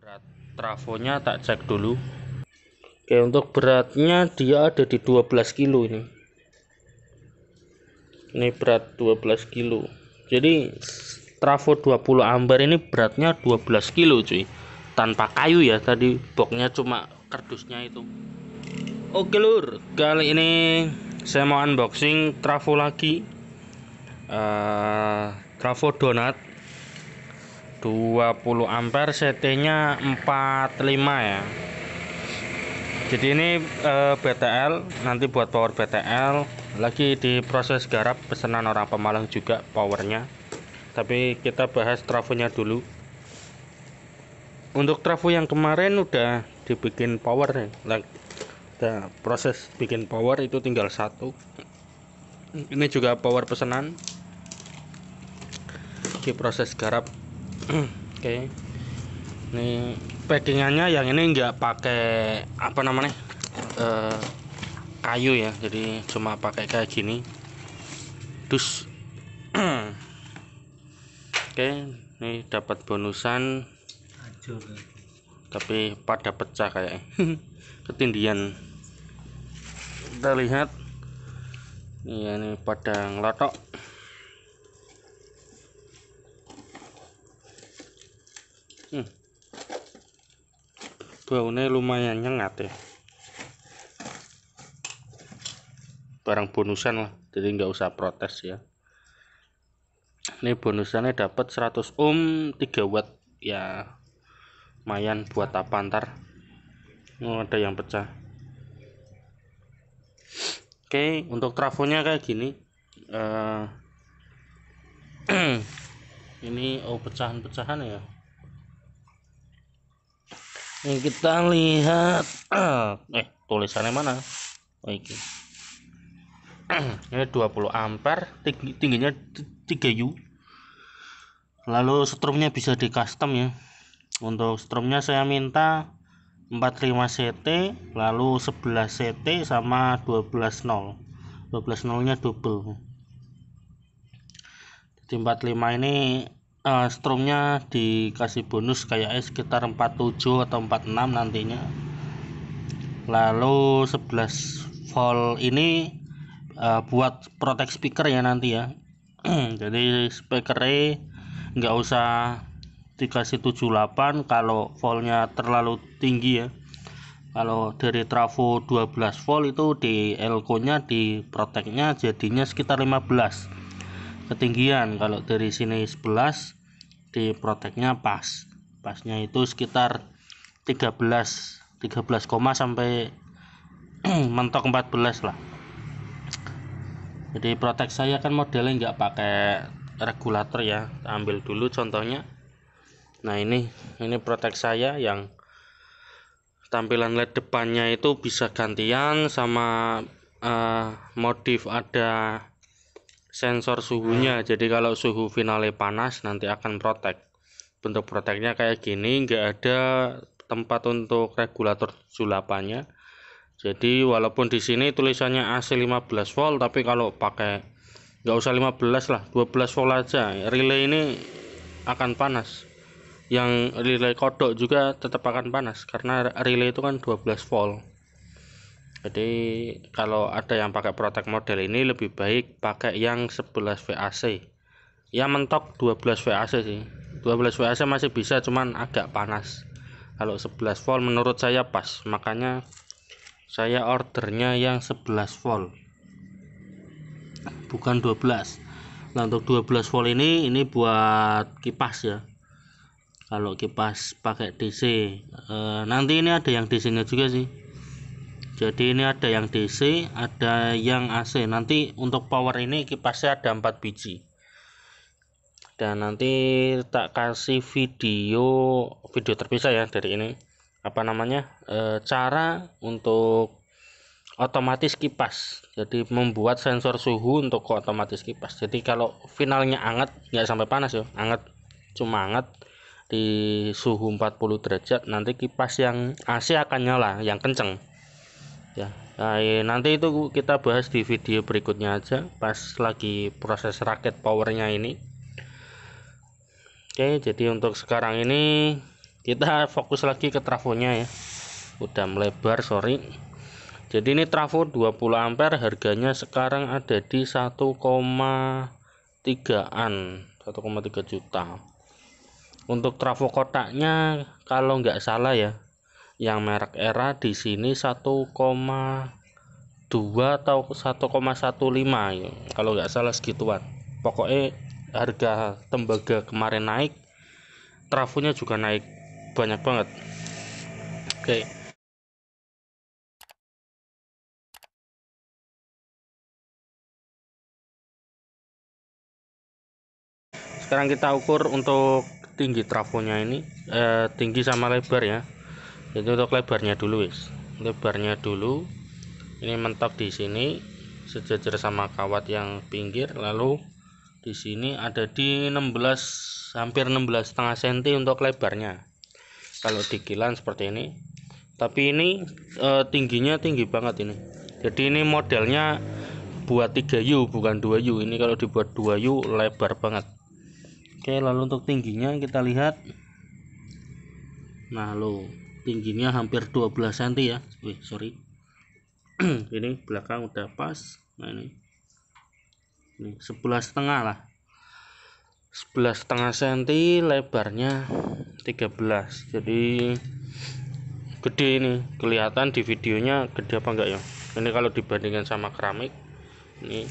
berat trafonya tak cek dulu. Oke untuk beratnya dia ada di 12 kilo ini. Ini berat 12 kilo. Jadi trafo 20 ampere ini beratnya 12 kilo cuy. Tanpa kayu ya tadi boxnya cuma kardusnya itu. Oke lur. Kali ini saya mau unboxing trafo lagi. Uh, trafo donat 20 ampere CT nya 45 ya. Jadi ini e, eh, BTL nanti buat power BTL lagi di proses garap pesanan orang Pemalang juga powernya. Tapi kita bahas trafonya dulu. Untuk trafo yang kemarin udah dibikin power like, udah proses bikin power itu tinggal satu. Ini juga power pesanan. Di proses garap oke. Okay. ini packingannya yang ini enggak pakai apa namanya uh, kayu ya. Jadi cuma pakai kayak gini. Terus oke okay, ini dapat bonusan. Tapi pada pecah kayak ketindian. Kita lihat. Ini pada ngelotok baunya lumayan nyengat ya. Barang bonusan lah jadi nggak usah protes ya. Ini bonusannya dapat 100 ohm 3 watt. Ya lumayan buat apa ntar? Oh, ada yang pecah. Oke untuk trafonya kayak gini uh, ini oh pecahan-pecahan ya ini kita lihat. Eh tulisannya mana? Oh ini ini 20 ampere tinggi, tingginya 3 U. Lalu strumnya bisa di custom ya. Untuk strumnya saya minta 45 CT lalu 11 CT sama 12 0 12 0 nya double. Jadi 45 ini uh, strumnya dikasih bonus kayak sekitar 47 atau 46 nantinya. Lalu 11 volt ini uh, buat protect speaker ya nanti ya. Jadi speakernya nggak usah dikasih 78 kalau voltnya terlalu tinggi ya. Kalau dari trafo 12 volt itu di elko nya di protectnya jadinya sekitar 15 ketinggian kalau dari sini 11 di proteknya pas. Pasnya itu sekitar 13 13, sampai mentok 14 lah. Jadi protek saya kan modelnya nggak pakai regulator ya ambil dulu contohnya. Nah ini ini protek saya yang tampilan led depannya itu bisa gantian sama uh, modif ada sensor suhunya. Jadi kalau suhu finale panas nanti akan protek. Bentuk proteknya kayak gini enggak ada tempat untuk regulator sulapannya. Jadi walaupun di sini tulisannya AC 15 volt tapi kalau pakai nggak usah 15 lah 12 volt aja. Relay ini akan panas. Yang relay kodok juga tetap akan panas karena relay itu kan 12 volt jadi kalau ada yang pakai protek model ini lebih baik pakai yang 11 VAC ya mentok 12 VAC sih. 12 VAC masih bisa cuman agak panas. Kalau 11 volt menurut saya pas. Makanya saya ordernya yang 11 volt. Bukan 12 nah untuk 12 volt ini ini buat kipas ya. Kalau kipas pakai DC e, nanti ini ada yang DC nya juga sih jadi ini ada yang DC ada yang AC nanti untuk power ini kipasnya ada 4 biji. Dan nanti tak kasih video video terpisah ya dari ini. Apa namanya? E, cara untuk otomatis kipas. Jadi membuat sensor suhu untuk otomatis kipas. Jadi kalau finalnya anget nggak sampai panas ya. Anget cuma anget di suhu 40 derajat nanti kipas yang AC akan nyala yang kenceng ya. Nah, nanti itu kita bahas di video berikutnya aja pas lagi proses rakit powernya ini. Oke jadi untuk sekarang ini kita fokus lagi ke trafonya ya. Udah melebar sorry. Jadi ini trafo 20 ampere harganya sekarang ada di 1,3an 1,3 juta. Untuk trafo kotaknya kalau nggak salah ya yang merek era di sini 1,2 atau 1,15 ya. Kalau nggak salah segituan. Pokoknya harga tembaga kemarin naik trafonya juga naik banyak banget. Oke. Sekarang kita ukur untuk tinggi trafonya ini eh, tinggi sama lebar ya jadi untuk lebarnya dulu wis. Lebarnya dulu ini mentok di sini sejajar sama kawat yang pinggir lalu di sini ada di 16 hampir 16 setengah cm untuk lebarnya. Kalau di kilan seperti ini. Tapi ini e, tingginya tinggi banget ini. Jadi ini modelnya buat 3U bukan 2U ini kalau dibuat 2U lebar banget. Oke lalu untuk tingginya kita lihat. Nah lo tingginya hampir 12 cm ya. Wih sorry. Ini belakang udah pas. Nah ini. Ini sebelas setengah lah. Sebelas setengah cm lebarnya 13 jadi gede ini. Kelihatan di videonya gede apa enggak ya? Ini kalau dibandingkan sama keramik ini.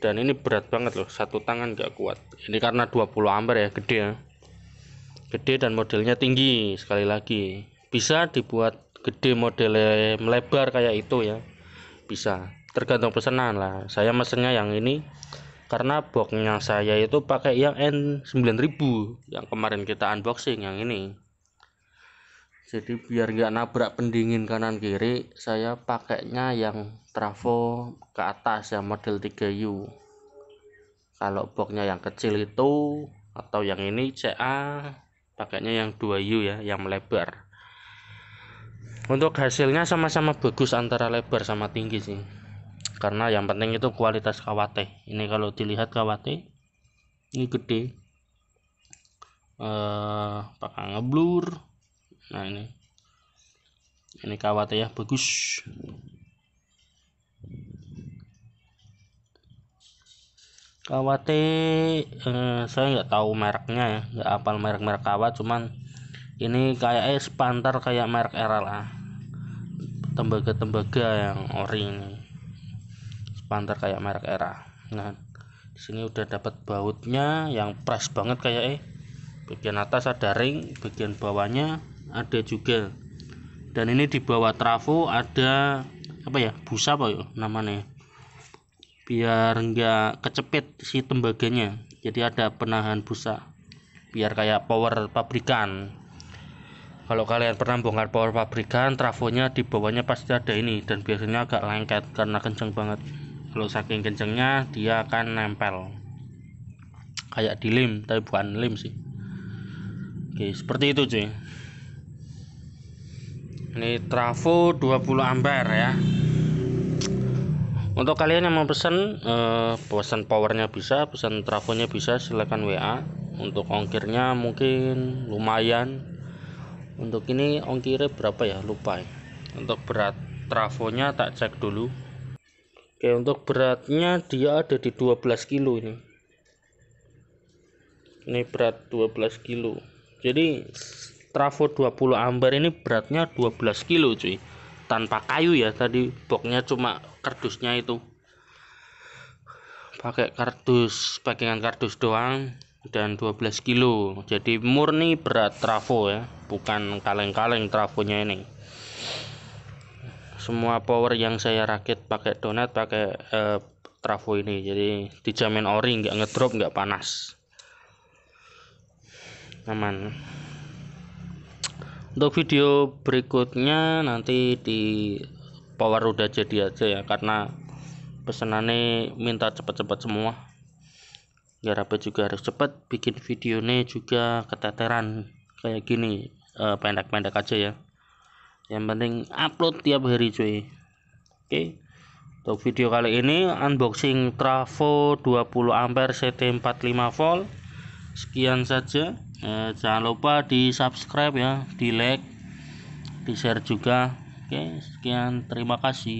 Dan ini berat banget loh satu tangan nggak kuat. Ini karena 20 ampere ya gede ya gede dan modelnya tinggi sekali lagi. Bisa dibuat gede modelnya melebar kayak itu ya. Bisa. Tergantung pesanan lah. Saya mesennya yang ini karena boxnya saya itu pakai yang N9000 yang kemarin kita unboxing yang ini. Jadi biar nggak nabrak pendingin kanan kiri saya pakainya yang trafo ke atas yang model 3U kalau boxnya yang kecil itu atau yang ini CA pakainya yang 2U ya yang melebar untuk hasilnya sama-sama bagus antara lebar sama tinggi sih. Karena yang penting itu kualitas kawate ini kalau dilihat kawate ini gede. Eh pakai ngeblur. Nah ini. Ini kawat ya bagus kawat eh, saya nggak tahu mereknya ya. Nggak apal merek-merek kawat cuman ini kayak es pantar kayak merek era lah. Tembaga-tembaga yang ori ini. Pantar kayak merek era. Nah di sini udah dapat bautnya yang pres banget kayak eh bagian atas ada ring bagian bawahnya ada juga. Dan ini di bawah trafo ada apa ya busa apa ya namanya biar enggak kecepit si tembaganya. Jadi ada penahan busa biar kayak power pabrikan. Kalau kalian pernah bongkar power pabrikan trafonya di bawahnya pasti ada ini dan biasanya agak lengket karena kenceng banget. Kalau saking kencengnya dia akan nempel. Kayak di lem tapi bukan lem sih. Oke seperti itu cuy. Ini trafo 20 ampere ya untuk kalian yang mau pesan eh, pesan powernya bisa pesan trafonya bisa silahkan WA untuk ongkirnya mungkin lumayan. Untuk ini ongkirnya berapa ya? Lupa ya. Untuk berat trafonya tak cek dulu. Oke untuk beratnya dia ada di 12 kilo ini. Ini berat 12 kilo. Jadi trafo 20 ampere ini beratnya 12 kilo cuy. Tanpa kayu ya tadi boxnya cuma kardusnya itu. Pakai kardus packingan kardus doang dan 12 kilo. Jadi murni berat trafo ya bukan kaleng-kaleng trafonya ini. Semua power yang saya rakit pakai donat pakai eh, trafo ini. Jadi dijamin ori nggak ngedrop nggak panas. Aman. Untuk video berikutnya nanti di power udah jadi aja ya karena pesanannya minta cepat-cepat semua. Ya apa juga harus cepat bikin videonya juga keteteran kayak gini eh, pendek-pendek aja ya. Yang penting upload tiap hari cuy. Oke untuk video kali ini unboxing trafo 20 ampere CT45 volt. Sekian saja. Eh, jangan lupa di subscribe ya di like di share juga oke sekian. Terima kasih